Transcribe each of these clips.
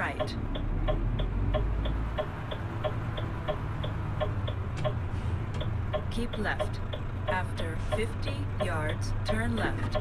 right. Keep left. After 50 yards, turn left.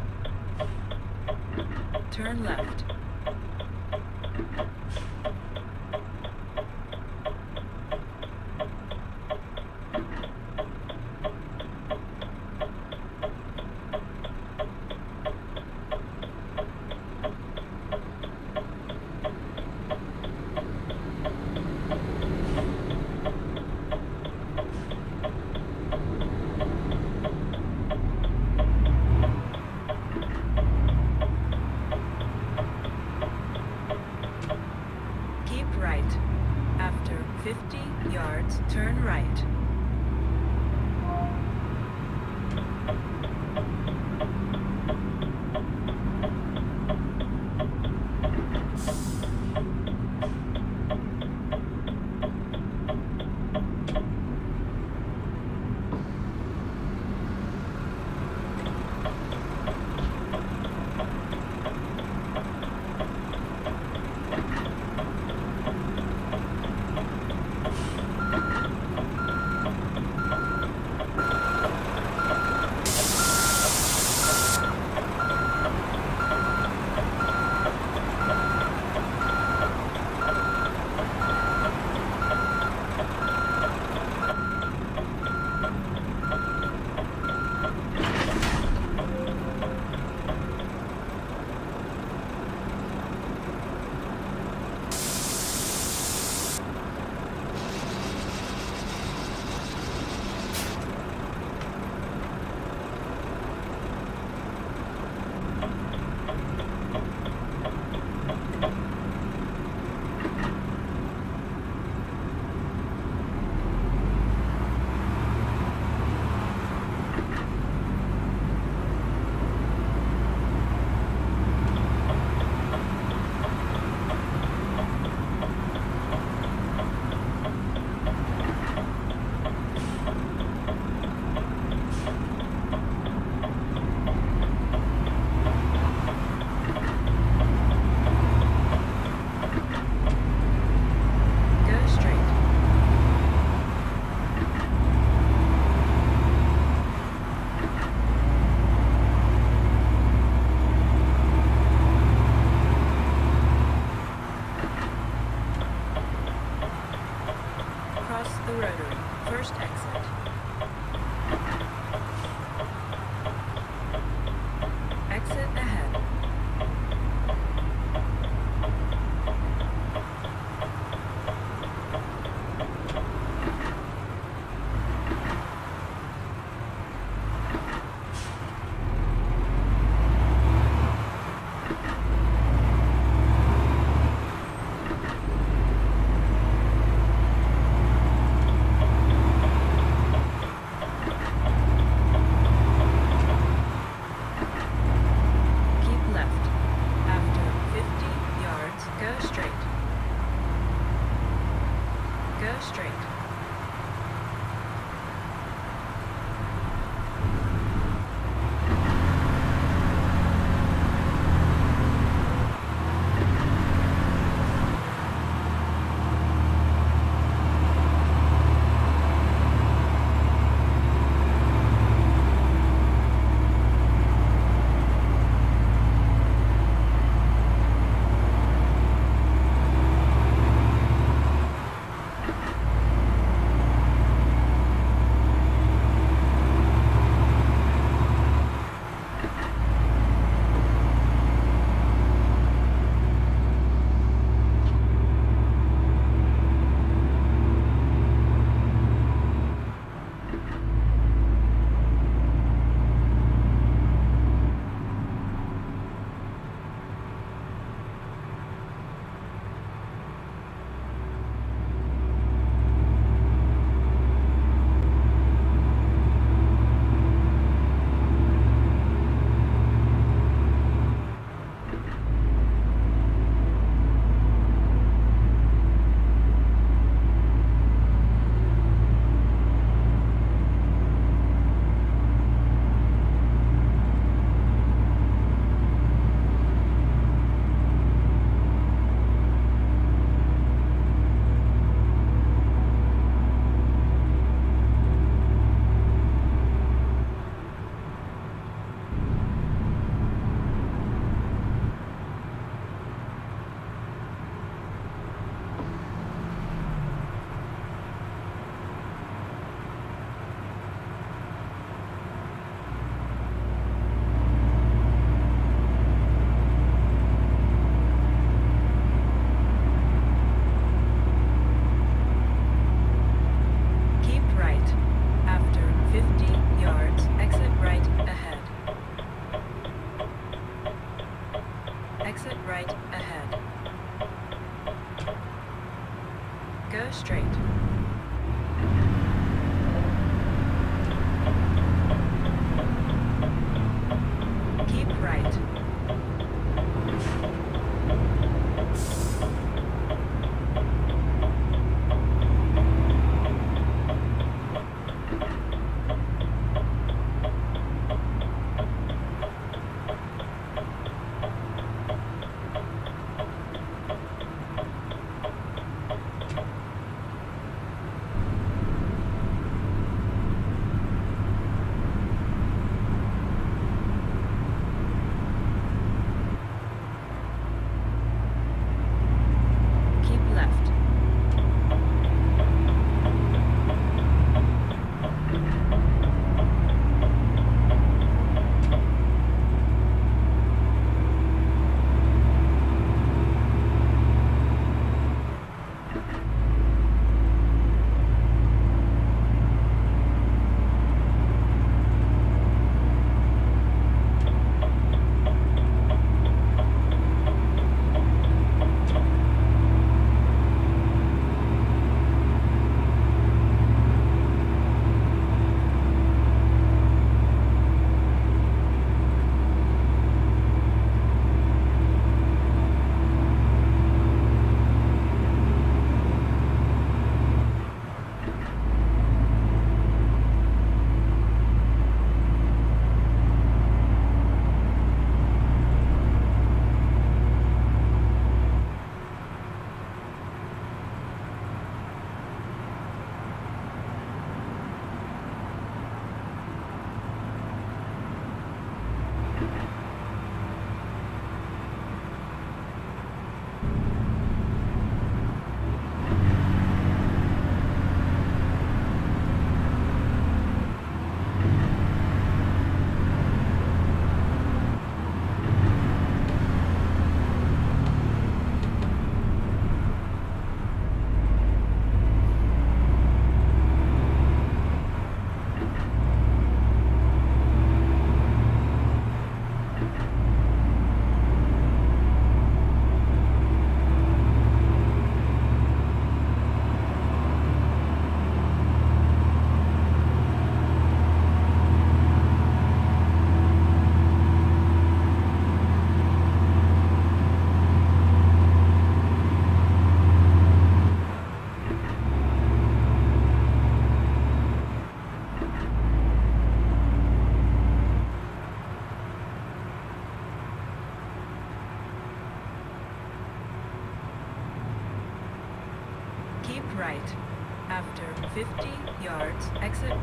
Exit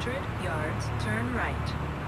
100 yards, turn right.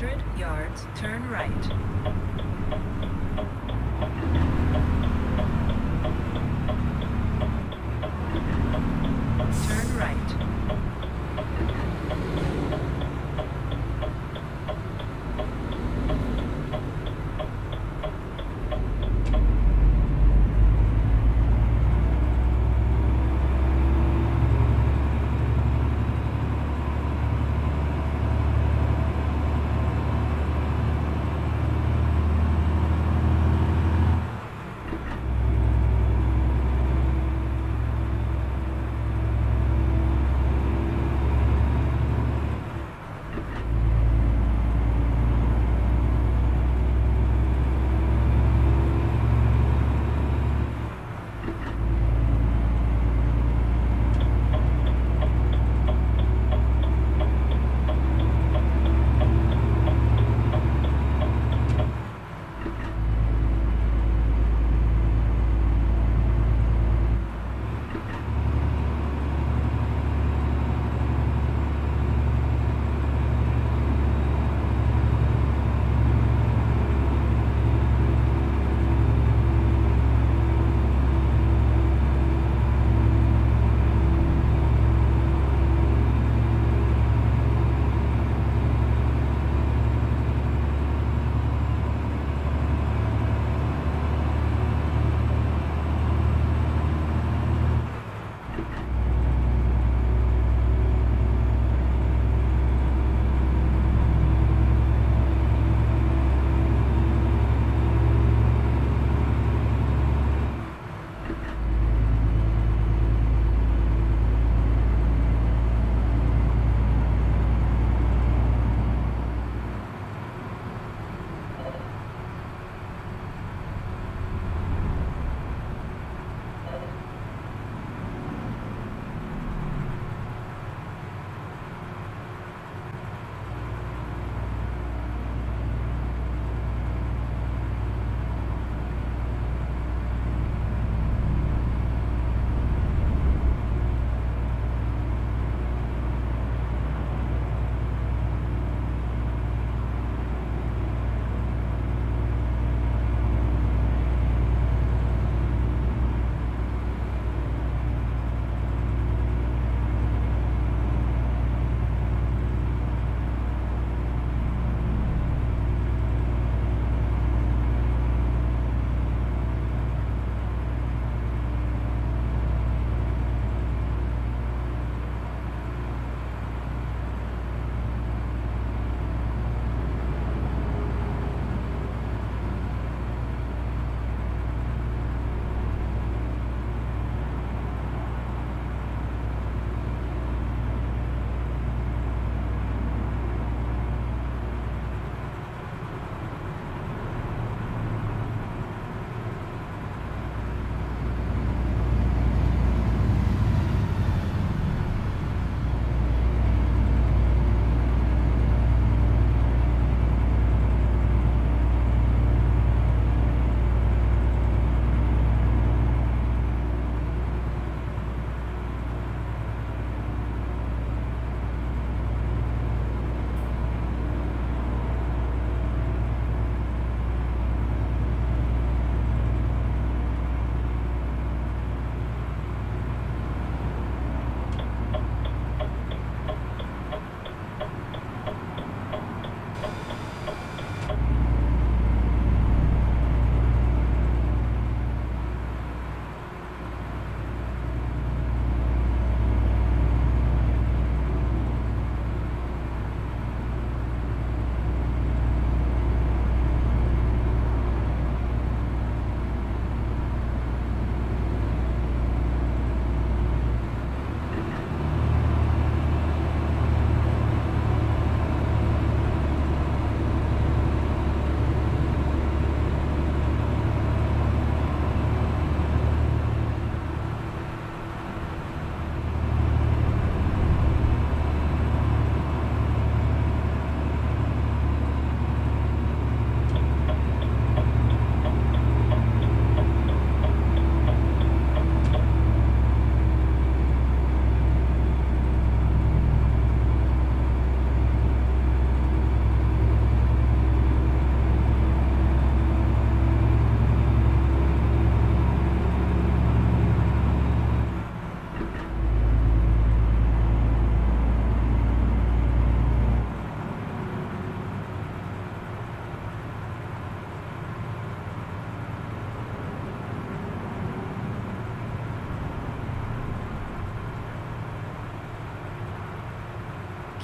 100 yards, turn right.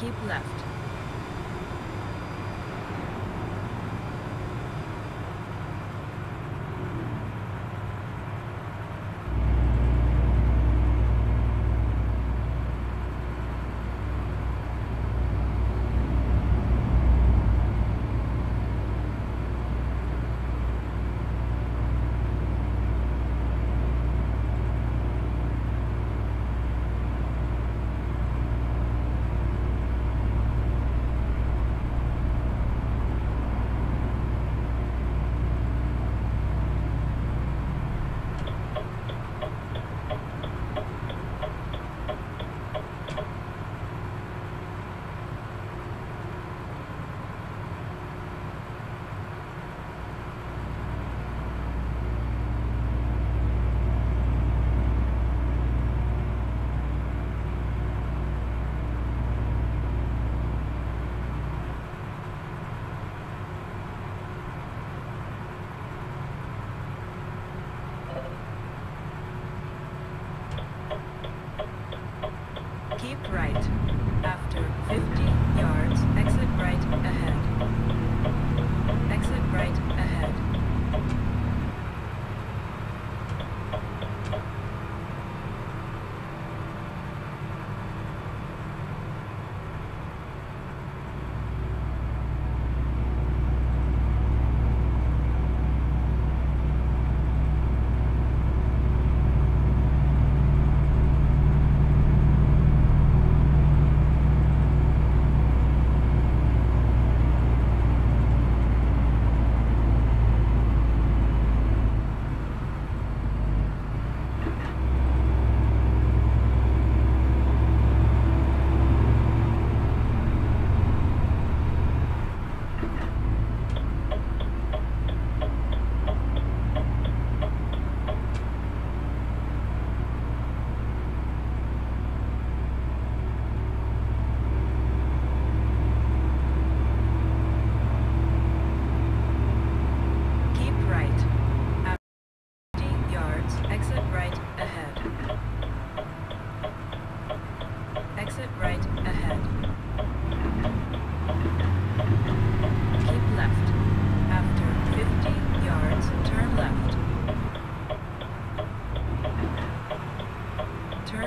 keep left.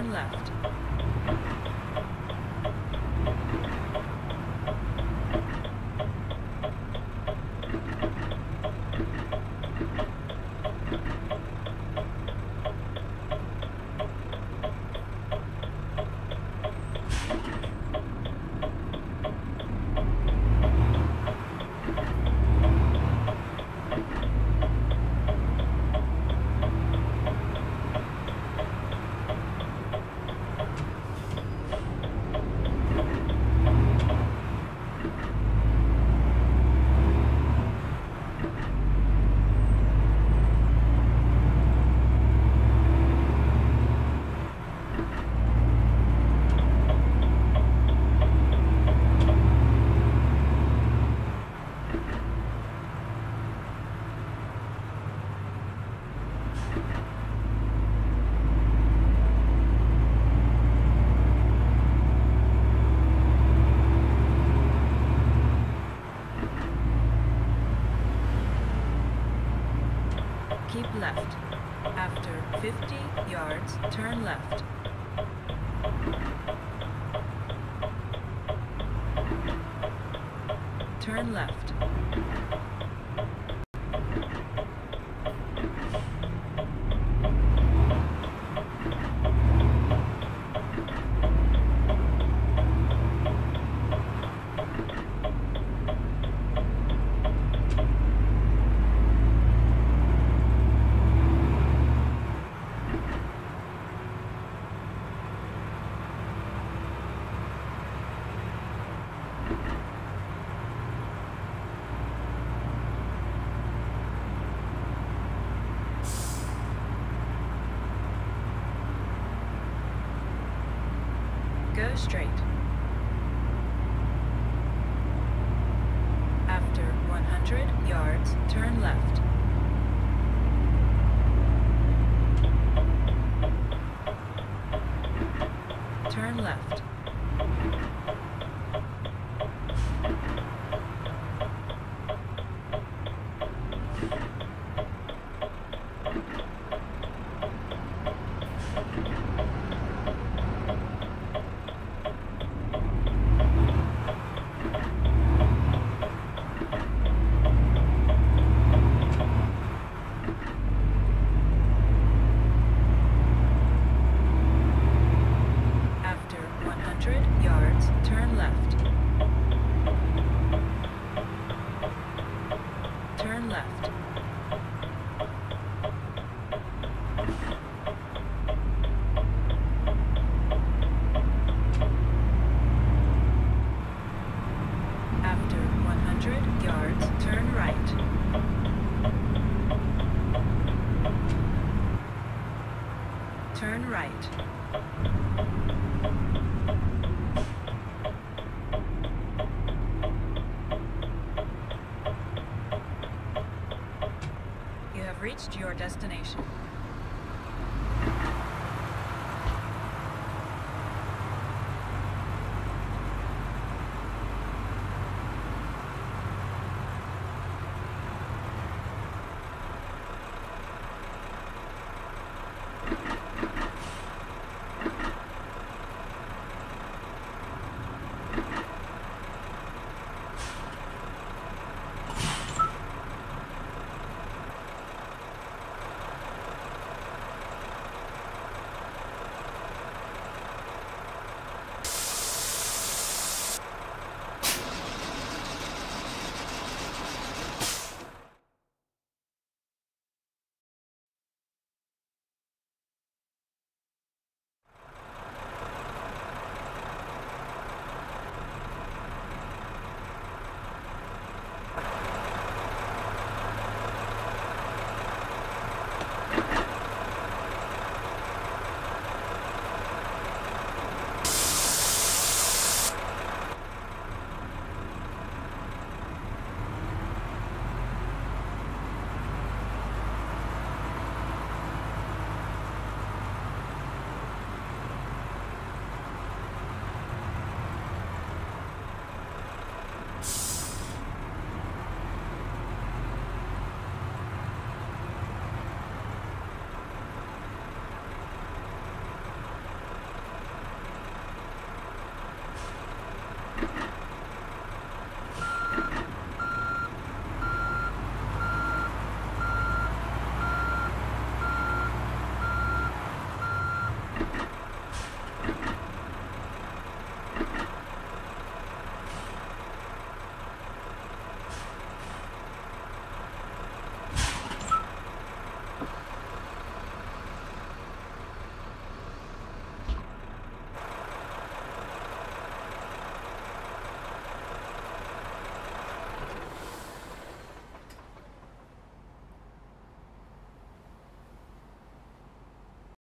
left. left. After 50 yards, turn left. Turn left. Turn left. Have reached your destination.